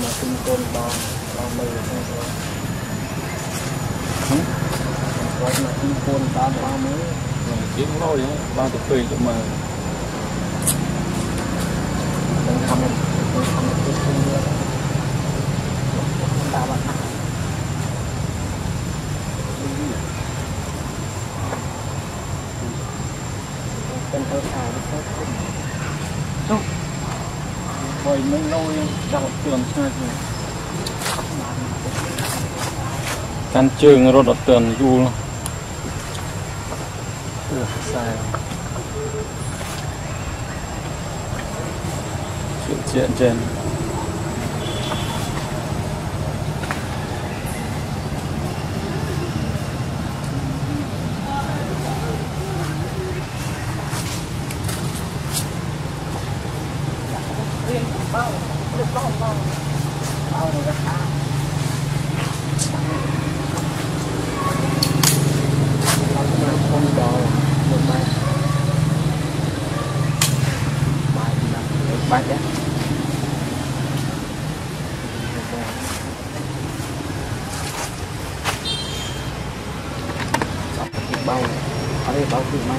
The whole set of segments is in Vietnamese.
មកជុំកូនបងបងមើលហ្នឹងគាត់មកជុំកូនតាមបងមើលយើងរយបានទៅពេកទៅមើលខ្ញុំខំខ្ញុំខំទៅជុំមើល ហើយនឹងលុយដល់ជើងឆ្ងាយទៀតកាន់ជើងរត់អត់ទាន់យូរព្រោះខ្សែជាជាចេញ bầu ở đây bầu thì may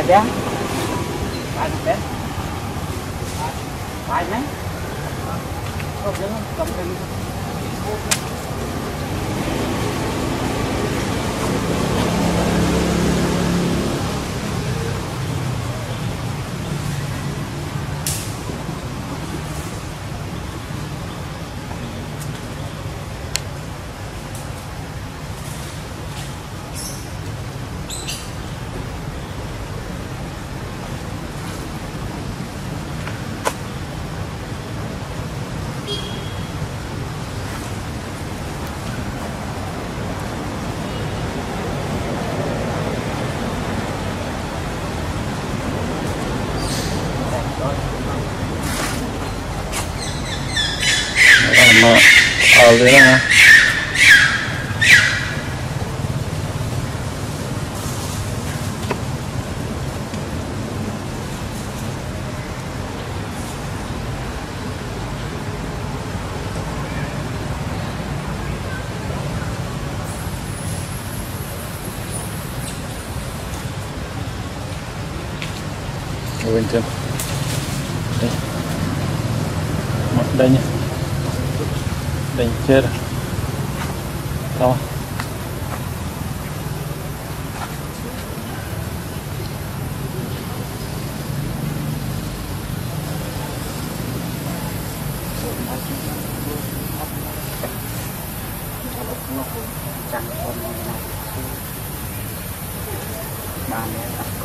Bài bé Bài bé Bài nhé cầu rồi nha trên. Đây, đây nha đây chết rồi đâu chẳng còn này ba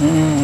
Mm.